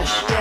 Gosh.